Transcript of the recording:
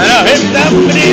a la venta.